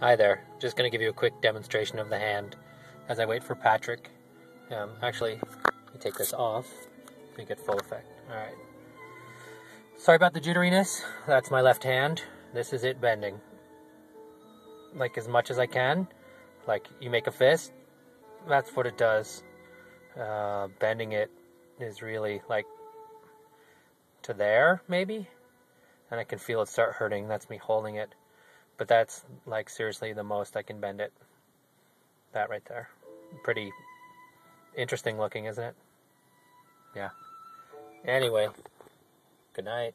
Hi there. Just going to give you a quick demonstration of the hand as I wait for Patrick. Um, actually, let me take this off so get full effect. Alright. Sorry about the jitteriness. That's my left hand. This is it bending. Like as much as I can. Like you make a fist. That's what it does. Uh, bending it is really like to there, maybe? And I can feel it start hurting. That's me holding it. But that's like seriously the most I can bend it. That right there. Pretty interesting looking, isn't it? Yeah. Anyway, good night.